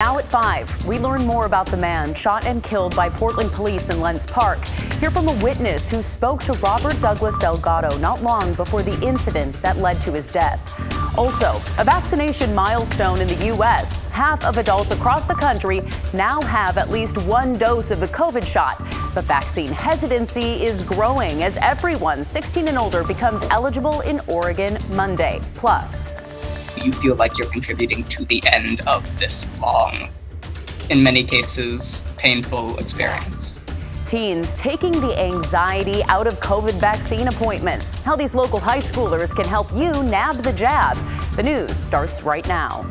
Now at 5, we learn more about the man shot and killed by Portland police in Lents Park. Hear from a witness who spoke to Robert Douglas Delgado not long before the incident that led to his death. Also, a vaccination milestone in the U.S. Half of adults across the country now have at least one dose of the COVID shot. But vaccine hesitancy is growing as everyone 16 and older becomes eligible in Oregon Monday. Plus, you feel like you're contributing to the end of this long, in many cases, painful experience. Teens taking the anxiety out of COVID vaccine appointments. How these local high schoolers can help you nab the jab. The news starts right now.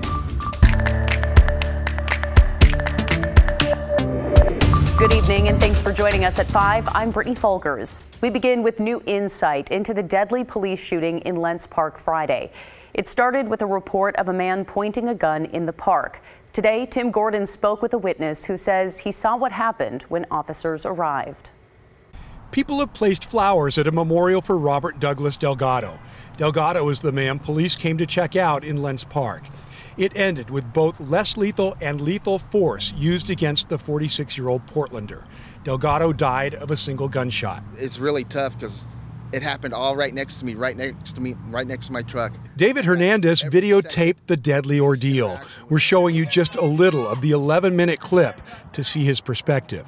Good evening and thanks for joining us at 5. I'm Brittany Falkers. We begin with new insight into the deadly police shooting in Lents Park Friday. It started with a report of a man pointing a gun in the park. Today, Tim Gordon spoke with a witness who says he saw what happened when officers arrived. People have placed flowers at a memorial for Robert Douglas Delgado. Delgado is the man police came to check out in Lents Park. It ended with both less lethal and lethal force used against the 46 year old Portlander. Delgado died of a single gunshot. It's really tough because it happened all right next to me, right next to me, right next to my truck. David Hernandez videotaped the deadly ordeal. We're showing you just a little of the 11 minute clip to see his perspective.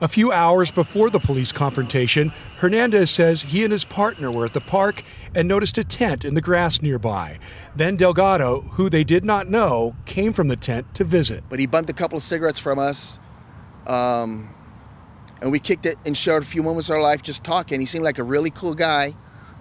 A few hours before the police confrontation, Hernandez says he and his partner were at the park and noticed a tent in the grass nearby. Then Delgado, who they did not know, came from the tent to visit. But he bumped a couple of cigarettes from us. Um, and we kicked it and shared a few moments of our life just talking. He seemed like a really cool guy.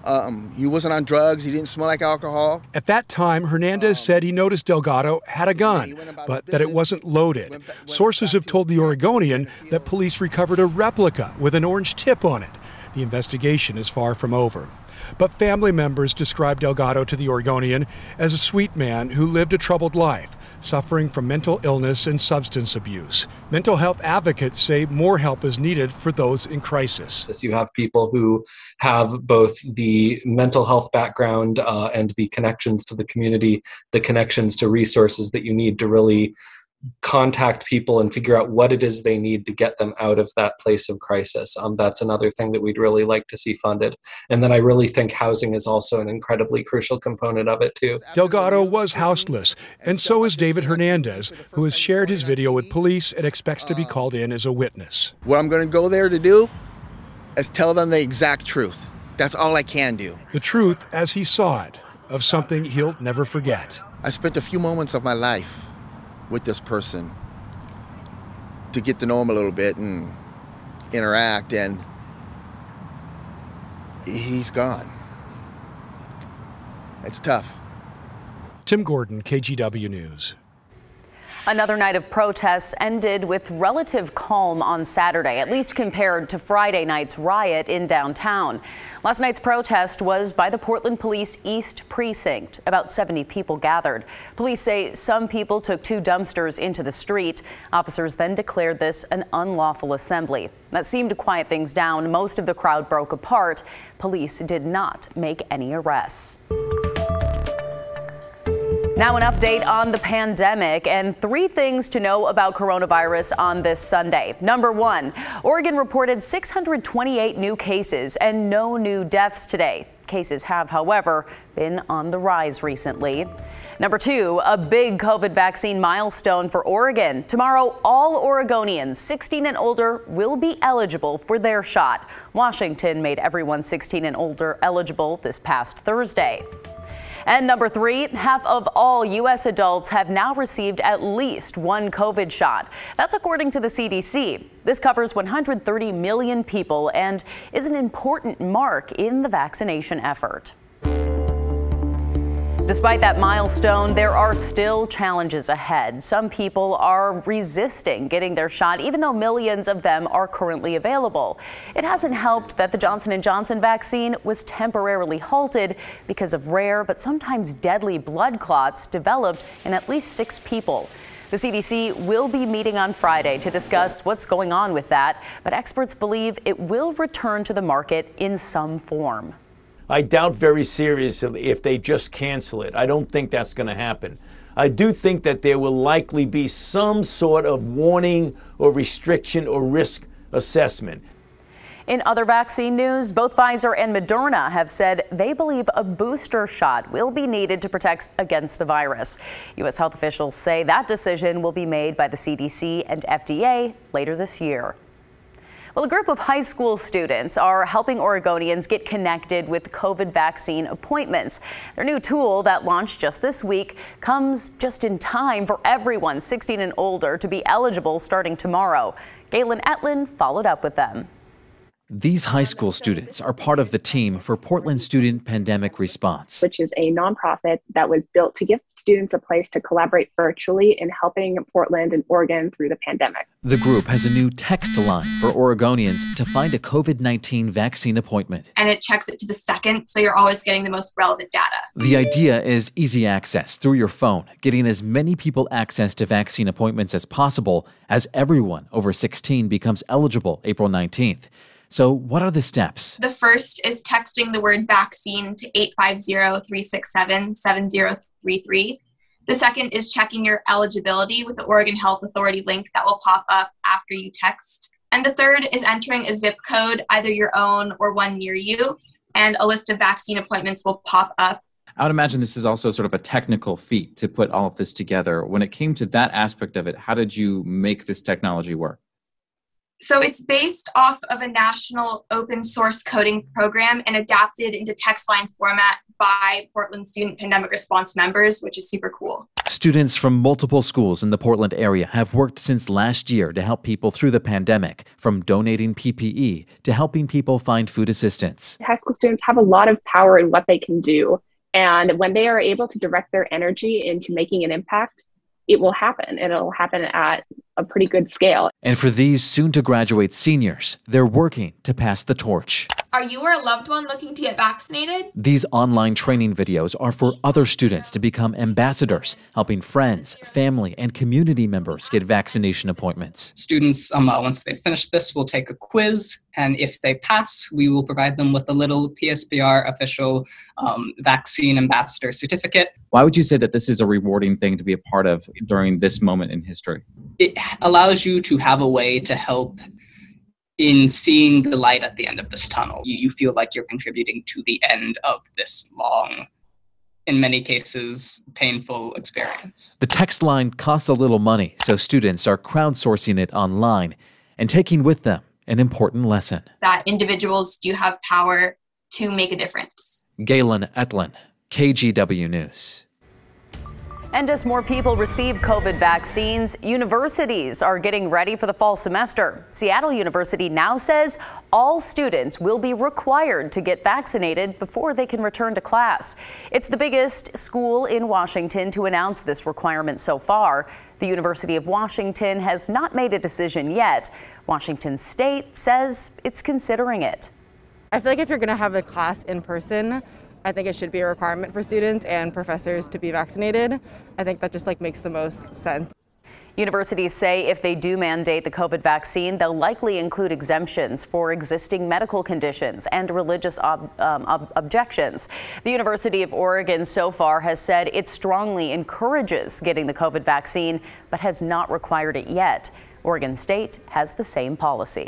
Um, he wasn't on drugs. He didn't smell like alcohol. At that time, Hernandez um, said he noticed Delgado had a gun, but that it wasn't loaded. Went, went Sources have told the Oregonian that police recovered a replica with an orange tip on it. The investigation is far from over. But family members described Delgado to the Oregonian as a sweet man who lived a troubled life suffering from mental illness and substance abuse. Mental health advocates say more help is needed for those in crisis. You have people who have both the mental health background uh, and the connections to the community, the connections to resources that you need to really contact people and figure out what it is they need to get them out of that place of crisis. Um, that's another thing that we'd really like to see funded. And then I really think housing is also an incredibly crucial component of it too. Delgado was houseless, and so is David Hernandez, who has shared his video with police and expects to be called in as a witness. What I'm going to go there to do is tell them the exact truth. That's all I can do. The truth as he saw it, of something he'll never forget. I spent a few moments of my life with this person to get to know him a little bit and interact and he's gone. It's tough. Tim Gordon, KGW News. Another night of protests ended with relative calm on Saturday, at least compared to Friday night's riot in downtown. Last night's protest was by the Portland Police East Precinct. About 70 people gathered. Police say some people took two dumpsters into the street. Officers then declared this an unlawful assembly. That seemed to quiet things down. Most of the crowd broke apart. Police did not make any arrests. Now, an update on the pandemic and three things to know about coronavirus on this Sunday. Number one, Oregon reported 628 new cases and no new deaths today. Cases have, however, been on the rise recently. Number two, a big COVID vaccine milestone for Oregon. Tomorrow, all Oregonians 16 and older will be eligible for their shot. Washington made everyone 16 and older eligible this past Thursday. And number three, half of all U.S. adults have now received at least one COVID shot. That's according to the CDC. This covers 130 million people and is an important mark in the vaccination effort. Despite that milestone, there are still challenges ahead. Some people are resisting getting their shot, even though millions of them are currently available. It hasn't helped that the Johnson & Johnson vaccine was temporarily halted because of rare but sometimes deadly blood clots developed in at least six people. The CDC will be meeting on Friday to discuss what's going on with that, but experts believe it will return to the market in some form. I doubt very seriously if they just cancel it. I don't think that's going to happen. I do think that there will likely be some sort of warning or restriction or risk assessment. In other vaccine news, both Pfizer and Moderna have said they believe a booster shot will be needed to protect against the virus. U.S. health officials say that decision will be made by the CDC and FDA later this year. Well, a group of high school students are helping Oregonians get connected with COVID vaccine appointments. Their new tool that launched just this week comes just in time for everyone 16 and older to be eligible starting tomorrow. Galen Ettlin followed up with them. These high school students are part of the team for Portland Student Pandemic Response, which is a nonprofit that was built to give students a place to collaborate virtually in helping Portland and Oregon through the pandemic. The group has a new text line for Oregonians to find a COVID 19 vaccine appointment. And it checks it to the second, so you're always getting the most relevant data. The idea is easy access through your phone, getting as many people access to vaccine appointments as possible as everyone over 16 becomes eligible April 19th. So, what are the steps? The first is texting the word vaccine to 850 367 7033. The second is checking your eligibility with the Oregon Health Authority link that will pop up after you text. And the third is entering a zip code, either your own or one near you, and a list of vaccine appointments will pop up. I would imagine this is also sort of a technical feat to put all of this together. When it came to that aspect of it, how did you make this technology work? So it's based off of a national open source coding program and adapted into text line format by Portland Student Pandemic Response members, which is super cool. Students from multiple schools in the Portland area have worked since last year to help people through the pandemic, from donating PPE to helping people find food assistance. High school students have a lot of power in what they can do. And when they are able to direct their energy into making an impact, it will happen and it'll happen at a pretty good scale. And for these soon to graduate seniors, they're working to pass the torch. Are you or a loved one looking to get vaccinated? These online training videos are for other students to become ambassadors, helping friends, family, and community members get vaccination appointments. Students, um, uh, once they finish this, will take a quiz, and if they pass, we will provide them with a little PSPR official um, vaccine ambassador certificate. Why would you say that this is a rewarding thing to be a part of during this moment in history? It allows you to have a way to help in seeing the light at the end of this tunnel. You, you feel like you're contributing to the end of this long, in many cases, painful experience. The text line costs a little money, so students are crowdsourcing it online and taking with them an important lesson. That individuals do have power to make a difference. Galen Ettlin, KGW News. And as more people receive COVID vaccines, universities are getting ready for the fall semester. Seattle University now says all students will be required to get vaccinated before they can return to class. It's the biggest school in Washington to announce this requirement so far. The University of Washington has not made a decision yet. Washington State says it's considering it. I feel like if you're going to have a class in person, I think it should be a requirement for students and professors to be vaccinated. I think that just like makes the most sense. Universities say if they do mandate the COVID vaccine, they'll likely include exemptions for existing medical conditions and religious ob um, ob objections. The University of Oregon so far has said it strongly encourages getting the COVID vaccine, but has not required it yet. Oregon State has the same policy.